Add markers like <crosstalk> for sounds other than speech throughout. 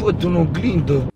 Fă-te în oglindă.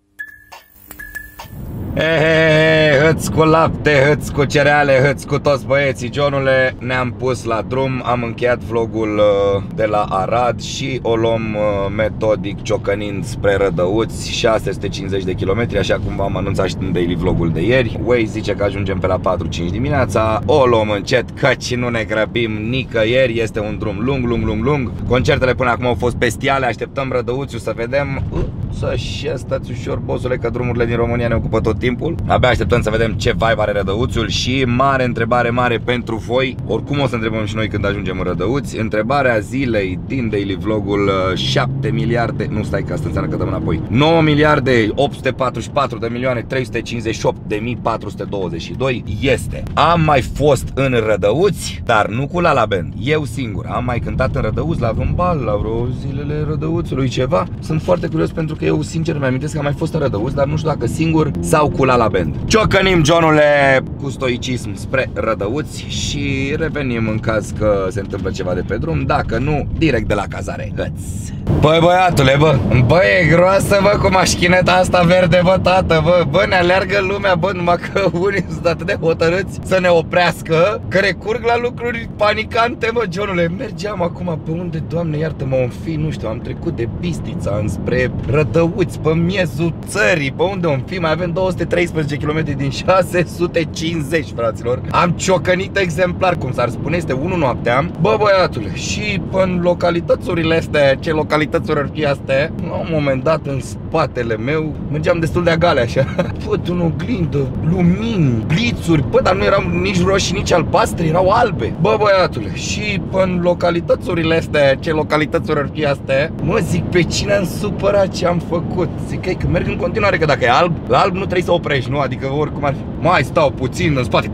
Ehehe, hăț cu lapte, hăț cu cereale, hăț cu toți băieții. Johnule Ne-am pus la drum, am încheiat vlogul uh, de la Arad Și o luăm uh, metodic ciocănind spre Rădăuți 650 de kilometri, așa cum v-am anunțat și în daily vlogul de ieri. Way zice că ajungem pe la 4-5 dimineața. O luăm încet, căci nu ne grăbim nicăieri. Este un drum lung, lung, lung, lung. Concertele până acum au fost bestiale, așteptăm Rădăuțiu să vedem. uh, Să și stați ușor, bosule, că drumurile din România ne ocupă tot timpul. Abia așteptăm să vedem ce vibe are Rădăuțul și mare întrebare mare pentru voi. Oricum o să întrebăm și noi când ajungem în Rădăuți. Întrebarea zilei din daily vlogul 7 uh, miliarde, nu stai că asta înseamnă că dăm înapoi. 9 miliarde 844 de milioane 358 de mii 422 este. Am mai fost în Rădăuți, dar nu cu La Band. Eu singur am mai cântat în Rădăuți la vreun bal, la vreo zilele Rădăuțului ceva. Sunt foarte curios pentru că eu sincer mi amintesc că am mai fost în Rădăuți, dar nu știu dacă singur sau cu La La Band. Ciocănim, Johnule, cu stoicism spre Rădăuți și revenim în caz că se întâmplă ceva de pe drum, dacă nu, direct de la cazare. Hăți! Băi băiatule, bă, bă, e groasă, bă, cu mașchineta asta verde, bă, tată, bă, bă, ne alergă lumea, bă, numai că <laughs> unii sunt atât de hotărâți să ne oprească, că recurg la lucruri panicante, mă, Johnule. Mergeam acum pe unde, doamne, iartă-mă, un fi, nu știu, am trecut de Bistița înspre Rădăuți, pe miezul țării, pe unde un fi, mai avem 213 km din 650, fraților. Am ciocănit exemplar, cum s-ar spune, este 1 noaptea. Bă, băiatule, și în localitățurile astea, ce localități ar fi astea, la un moment dat în spatele meu, mergeam destul de agale așa. <laughs> Văd un oglindă, lumini, blițuri, bă, dar nu erau nici roșii, nici albastre, erau albe. Bă, băiatule, și în localitățurile astea, ce localități ar fi astea, mă zic, pe cine am supărat ce am făcut? Zic că merg în continuare, că dacă e alb, la alb nu trebuie să oprești, nu? Adică oricum ar fi. Mai stau puțin în spate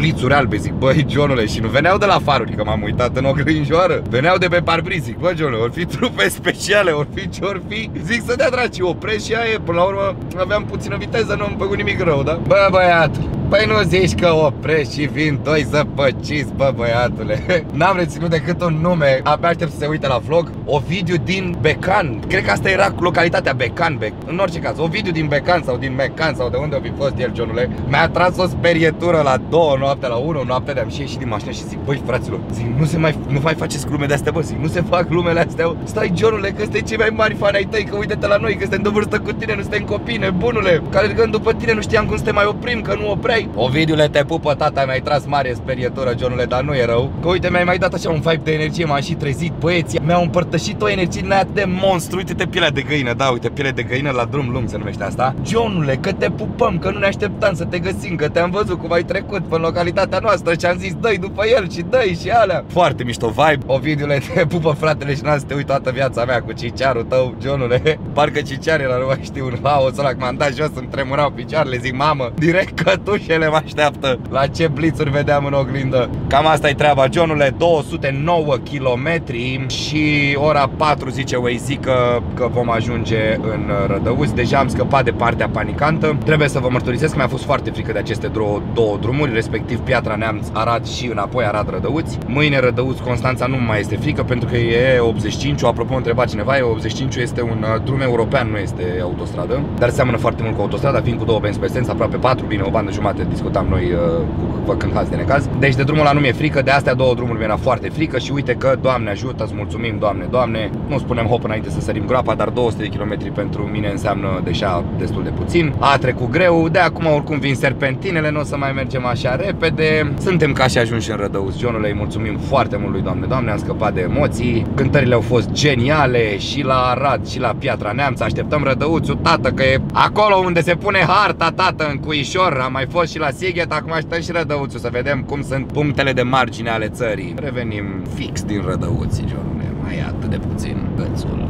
blițuri albe, zic, băi, Johnule, și nu veneau de la faruri, că m-am uitat în oglinjoară, veneau de pe parbriz, zic, bă, Johnule, ori fi trupe speciale, ori fi ce ori fi, zic să dea draci, oprești și aia e, până la urmă aveam puțină viteză, nu am făcut nimic rău, da? Bă, băiatul, Păi nu zici că oprești și vin doi zăpăciți, bă băiatule. <laughs> N-am reținut decât un nume. Abia aștept să se uite la vlog. Ovidiu din Becan. Cred că asta era localitatea Becan Bec. În orice caz, Ovidiu din Becan sau din Mecan Sau de unde o fi fost el, Johnule Mi-a tras o sperietură la două noapte La unu noapte de-am și ieșit din mașină și zic Băi fraților, zic, nu se mai, nu mai faceți glume de astea, bă Zic, nu se fac glumele astea Stai, Johnule, că suntem cei mai mari fani ai tăi Că uite-te la noi, că suntem de vârstă cu tine Nu suntem copii, nebunule. Care după tine nu știam cum să te mai oprim, că nu opreai Ovidiule, te pupă, tata, mi-ai tras mare sperietură, Johnule, dar nu e rău. Că uite, mi-ai mai dat așa un vibe de energie, m-am și trezit, băieții, mi-au împărtășit o energie din aia de monstru. Uite-te pielea de găină, da, uite, pielea de găină la drum lung se numește asta. Johnule, că te pupăm, că nu ne așteptam să te găsim, că te-am văzut cum ai trecut pe localitatea noastră și am zis, dă după el și dă și alea. Foarte mișto vibe. Ovidiule, <laughs> te pupă fratele și n-am să te uit toată viața mea cu ciciarul tău, Johnule. <laughs> Parcă ciciar era, nu mai știu, un haos ăla, m-am dat jos, îmi tremurau picioarele, zic, mamă, direct cătușele mă așteaptă la ce blițuri vedeam în oglindă. Cam asta e treaba, Johnule, 209 km și ora 4 zice Waze că, că vom ajunge în Rădăuți. Deja am scăpat de partea panicantă. Trebuie să vă mărturisesc că mi-a fost foarte frică de aceste două, două drumuri, respectiv Piatra Neamț, Arad și înapoi Arad Rădăuți. Mâine Rădăuți Constanța nu mai este frică pentru că e 85, apropo întreba cineva, e 85 este un uh, drum european, nu este autostradă, dar seamănă foarte mult cu autostrada, fiind cu două benzi pe sens, aproape 4, bine, o bandă jumate discutam noi uh, cu când caz de necaz. Deci de drumul ăla nu mi-e frică, de astea două drumuri mi-era foarte frică și uite că, Doamne ajută, îți mulțumim, Doamne, Doamne. Nu spunem hop înainte să sărim groapa, dar 200 de kilometri pentru mine înseamnă deja destul de puțin. A trecut greu, de acum oricum vin serpentinele, nu o să mai mergem așa repede. Suntem ca și ajunși în Rădăuți, Johnule, îi mulțumim foarte mult lui Doamne, Doamne, am scăpat de emoții. Cântările au fost geniale și la Arad și la Piatra Neamț. Așteptăm Rădăuțul, tată, că e acolo unde se pune harta, tată, în Cuișor. Am mai fost și la Sighet, acum așteptăm și Rădăuțul să vedem cum sunt punctele de margine ale țării. Revenim fix din Rădăuții, Johnule, mai e atât de puțin gățul.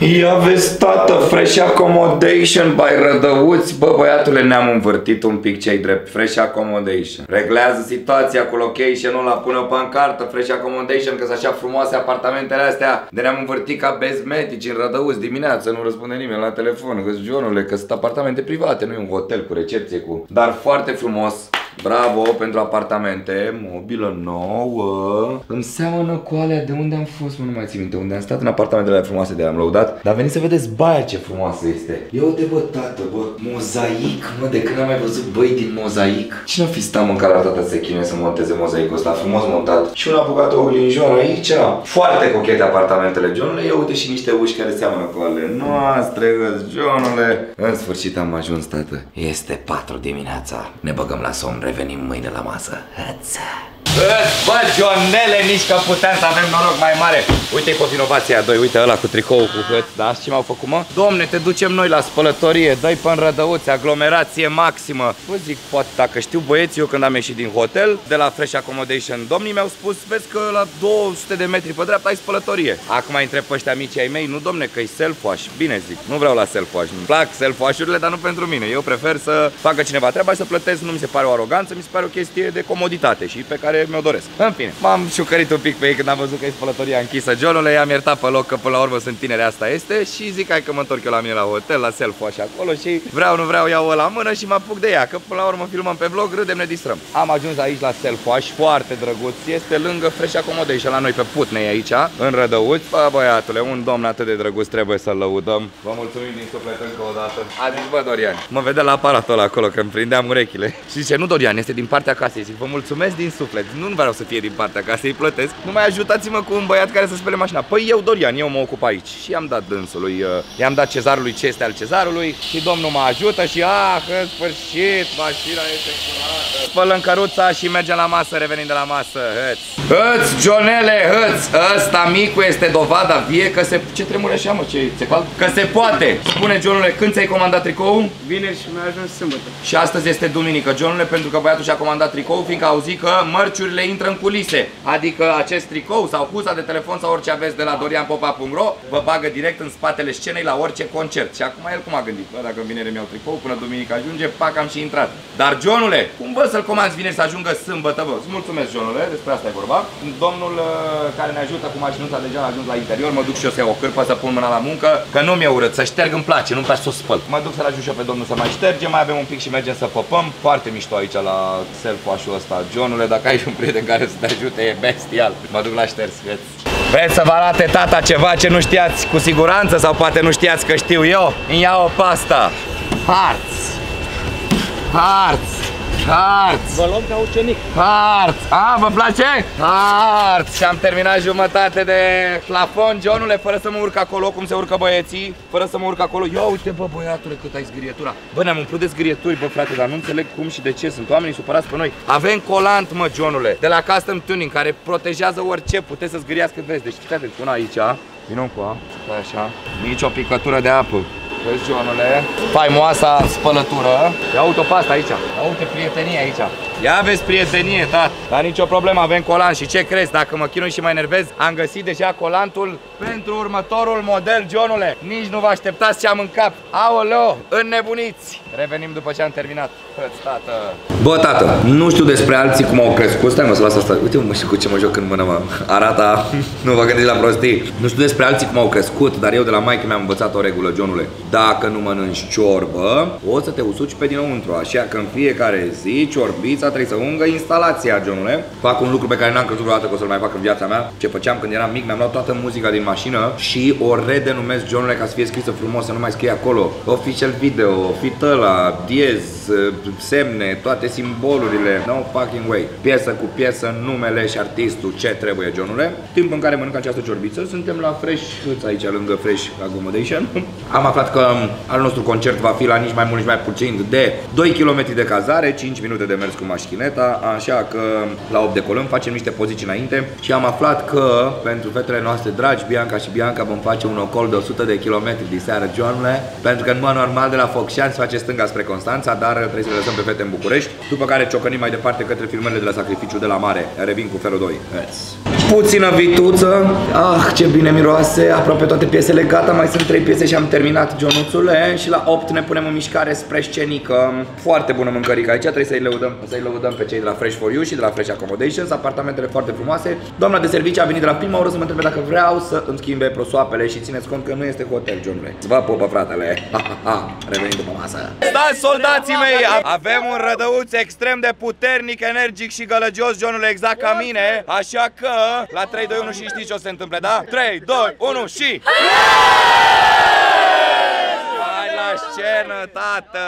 Ia vezi, tată, Fresh Accommodation by Rădăuți. Bă, băiatule, ne-am învârtit un pic cei drept. Fresh Accommodation. Reglează situația cu location-ul la pune o pancartă Fresh Accommodation, că sunt așa frumoase apartamentele astea. De ne-am învârtit ca bezmetici în Rădăuți dimineața Nu răspunde nimeni la telefon Că Johnule, că sunt apartamente private Nu e un hotel cu recepție cu Dar foarte frumos Bravo pentru apartamente, mobilă nouă. Îmi seamănă cu alea de unde am fost, mă, nu mai țin minte, unde am stat în apartamentele frumoase de am lăudat. Dar veniți să vedeți baia ce frumoasă este. Ia uite, bă, tată, bă, mozaic, mă, de când am mai văzut băi din mozaic? Cine a fi stat mâncat la tata să chinuie să monteze mozaicul ăsta, frumos montat. Și una bugată oglinjoară aici. Foarte cochete apartamentele, Johnule. Ia uite și niște uși care seamănă cu ale noastre, Johnule. În sfârșit am ajuns, tată. Este 4 dimineața. Ne băgăm la somn, revenim mâine la masă. Hăța! Bă, Johnele, nici că putem să avem noroc mai mare. Uite pe vinovația 2, uite ăla cu tricou cu hăț Da, și ce m-au făcut, mă? Domne, te ducem noi la spălătorie. Dai pe rădăuți, aglomerație maximă. Vă zic, poate dacă știu băieții Eu când am ieșit din hotel De la Fresh Accommodation Domnii mi-au spus, vezi că la 200 de metri pe dreapta ai spălătorie. Acum întreb pe ăștia mici ai mei Nu, domne, că e self-wash Bine zic, nu vreau la self-wash Îmi plac self-wash-urile, dar nu pentru mine. Eu prefer să facă cineva treaba și să plătesc Nu mi se pare o aroganță, mi se pare o chestie de comoditate Și pe care mi-o doresc. În fine, m-am șucărit un pic pe ei când am văzut că e spălătoria închisă. Johnule, i-am iertat pe loc că până la urmă sunt tineri, asta este și zic hai că mă întorc eu la mine la hotel, la self și acolo și vreau, nu vreau, iau la mână și mă apuc de ea, că până la urmă filmăm pe vlog, râdem, ne distrăm. Am ajuns aici la self foarte drăguț, este lângă Fresh Accommodation la noi pe Putnei aici, în Rădăuți. Bă, băiatule, un domn atât de drăguț trebuie să-l lăudăm. Vă mulțumim din suflet încă o dată. A zis, bă, Dorian, mă vede la aparatul ăla acolo că îmi prindeam urechile. Și zice, nu Dorian, este din partea casei. Zic, vă mulțumesc din suflet. Nu vreau să fie din partea ca să-i plătesc. Nu mai ajutați-mă cu un băiat care să spele mașina. Păi eu, Dorian, eu mă ocup aici. Și i-am dat dânsului, uh, i-am dat cezarului ce este al cezarului și domnul mă ajută și ah, în sfârșit, mașina este curată. Spălăm căruța și mergem la masă, revenim de la masă. Hăț. Hăț, Johnele, hăț. Ăsta micu este dovada vie că se... Ce tremure așa, mă? Ce se cald? Că se poate. Spune, Johnule, când ți-ai comandat tricou? Vineri și mi-a ajuns sâmbătă. Și astăzi este duminică, Johnule, pentru că băiatul și-a comandat tricou, fiindcă au zis că mărciurile intră în culise. Adică acest tricou sau huza de telefon sau orice aveți de la dorianpopa.ro vă bagă direct în spatele scenei la orice concert. Și acum el cum a gândit? Bă, dacă vineri mi-au tricou, până duminică ajunge, pac, am și intrat. Dar, Johnule, cum vă să-l comanzi vineri să ajungă sâmbătă, vă? Îți mulțumesc, Johnule, despre asta e vorba. Domnul uh, care ne ajută cu mașinuța deja a ajuns la interior, mă duc și eu să iau o cârpă, să pun mâna la muncă, că nu mi-e urât, să șterg îmi place, nu-mi place să o spăl. Mă duc să-l ajut și eu pe domnul să mai șterge, mai avem un pic și mergem să popăm. Foarte mișto aici la self-wash-ul ăsta. Johnule, dacă ai un prieten care să te ajute, e bestial. Mă duc la șters, vezi. Vreți să vă arate tata ceva ce nu știați cu siguranță sau poate nu știați că știu eu? Îmi iau o pasta. Harți. Harți. Harți! Vă luăm ca ucenic. Harți! A, vă place? Harți! Și am terminat jumătate de plafon, Johnule, fără să mă urc acolo, cum se urcă băieții, fără să mă urc acolo. Ia uite, bă, băiatule, cât ai zgârietura. Bă, ne-am umplut de zgârieturi, bă, frate, dar nu înțeleg cum și de ce. Sunt oamenii supărați pe noi. Avem colant, mă, Johnule, de la Custom Tuning, care protejează orice, puteți să zgâriați cât vreți. Deci, fiți atent, una aici, Vino cu a, așa, nici o picătură de apă. Vezi, Johnule? Faimoasa spălătură. Ia uite-o pe asta aici. Ia uite prietenie aici. Ia aveți prietenie, tat. Dar nicio problemă, avem colant. Și ce crezi? Dacă mă chinui și mai nervez, am găsit deja colantul pentru următorul model, Johnule. Nici nu vă așteptați ce am în cap. Aoleo, înnebuniți. Revenim după ce am terminat. Hăți, tată. Bă, tată, nu știu despre alții cum au crescut. Stai mă să las asta. Uite mă și cu ce mă joc în mână, mă. Arata, <laughs> nu vă gândiți la prostii. Nu știu despre alții cum au crescut, dar eu de la maică mi-am învățat o regulă, Johnule. Dacă nu mănânci ciorbă, o să te usuci pe dinăuntru. Așa că în fiecare zi, ciorbița trebuie să ungă instalația, Johnule. Fac un lucru pe care n-am crezut vreodată că o să-l mai fac în viața mea. Ce făceam când eram mic, mi-am luat toată muzica din mașină și o redenumesc, Johnule, ca să fie scrisă frumos, să nu mai scrie acolo. Official video, fităla, diez, semne, toate simbolurile. No fucking way. Piesă cu piesă, numele și artistul, ce trebuie, Johnule. Timp în care mănânc această ciorbiță, suntem la Fresh, aici lângă Fresh Accommodation. <laughs> Am aflat că al nostru concert va fi la nici mai mult, nici mai puțin de 2 km de cazare, 5 minute de mers cu mașineta, așa că la 8 decolăm, facem niște poziții înainte și am aflat că pentru fetele noastre dragi, Bianca și Bianca, vom face un ocol de 100 de km de seară, Johnule, pentru că în mod normal de la Focșani se face stânga spre Constanța, dar trebuie să le lăsăm pe fete în București, după care ciocănim mai departe către filmările de la Sacrificiu de la Mare. Revin cu Fero 2. Yes. Puțină vituță. Ah, ce bine miroase. Aproape toate piesele gata. Mai sunt trei piese și am terminat Jonuțule. Și la 8 ne punem în mișcare spre scenică. Foarte bună mâncărică. Aici trebuie să-i lăudăm. Să-i lăudăm pe cei de la Fresh for You și de la Fresh Accommodations, apartamentele foarte frumoase. Doamna de serviciu a venit de la prima oră să mă întrebe dacă vreau să îmi schimbe prosoapele și țineți cont că nu este hotel, Johnule. Vă pupă, fratele. Ha, ha, ha. Revenim după masă. Stați, soldații mei! Avem un rădăuț extrem de puternic, energic și gălăgios, Johnule, exact ca mine. Așa că, la 3, 2, 1 și știți ce o să se întâmple, da? 3, 2, 1 și... Hai la scenă, tată!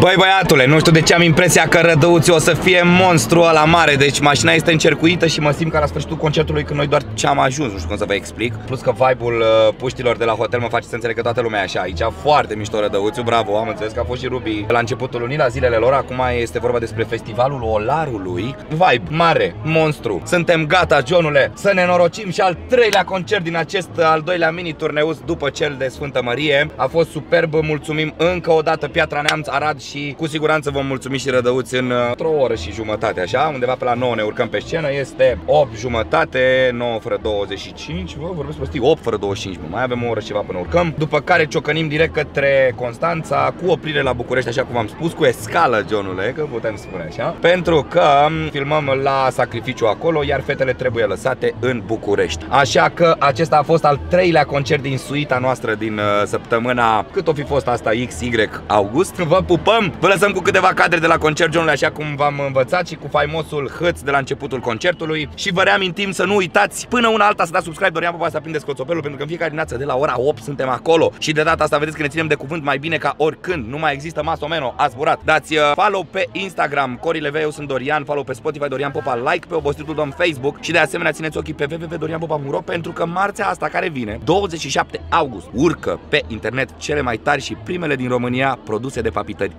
Băi băiatule, nu știu de ce am impresia că rădăuții o să fie monstru la mare Deci mașina este încercuită și mă simt ca la sfârșitul concertului când noi doar ce am ajuns Nu știu cum să vă explic. Plus că vibe-ul uh, puștilor de la hotel mă face să înțeleg că toată lumea e așa. Aici foarte mișto rădăuțiu, bravo, am înțeles că a fost și Ruby. La începutul lunii, la zilele lor Acum este vorba despre festivalul Olarului. Vibe mare, monstru. Suntem gata, Johnule, să ne norocim și al treilea concert din acest al doilea mini turneus după cel de Sfântă Mărie. A fost superb, mulțumim încă o dată Piatra Neamț, Arad și cu siguranță vom mulțumi și Rădăuți în o oră și jumătate, așa, undeva pe la 9 ne urcăm pe scenă, este 8 jumătate, 9 fără 25, vă vorbesc prostii, 8 fără 25, mă, mai avem o oră și ceva până urcăm, după care ciocănim direct către Constanța, cu oprire la București, așa cum am spus, cu escală, Johnule, că putem spune așa, pentru că filmăm la sacrificiu acolo, iar fetele trebuie lăsate în București. Așa că acesta a fost al treilea concert din suita noastră din uh, săptămâna, cât o fi fost asta, XY august. Vă pupăm, vă lăsăm cu câteva cadre de la concert Johnule, așa cum v-am învățat și cu faimosul hăț de la începutul concertului și vă reamintim să nu uitați până una alta să dați subscribe Dorian Popa să aprindeți coțopelul pentru că în fiecare dimineață de la ora 8 suntem acolo și de data asta vedeți că ne ținem de cuvânt mai bine ca oricând, nu mai există masomeno, a zburat. Dați uh, follow pe Instagram, Corileve, eu sunt Dorian, follow pe Spotify Dorian Popa, like pe obostitul domn Facebook și de asemenea țineți ochii pe www.dorianpopa.ro pentru că marțea asta care vine, 27 august, urcă pe internet cele mai tari și primele din România produse de papitări.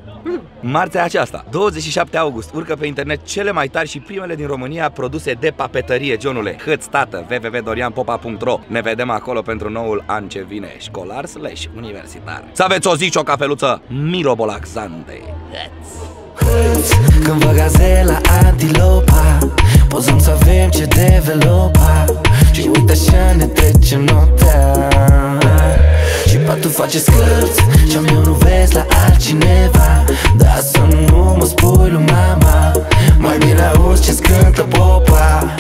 Marțea aceasta, 27 august, urcă pe internet cele mai tari și primele din România produse de papetărie, Johnule. Hâț, tată, www.dorianpopa.ro Ne vedem acolo pentru noul an ce vine, școlar slash universitar. Să aveți o zi și o cafeluță mirobolaxante. Când vă gazela antilopa Pozăm să avem ce developa Și uite așa ne trecem noaptea Și patul face scârți Și-am eu nu vezi la altcineva. Dar să nu mă spui lui mama Mai bine auzi ce scântă popa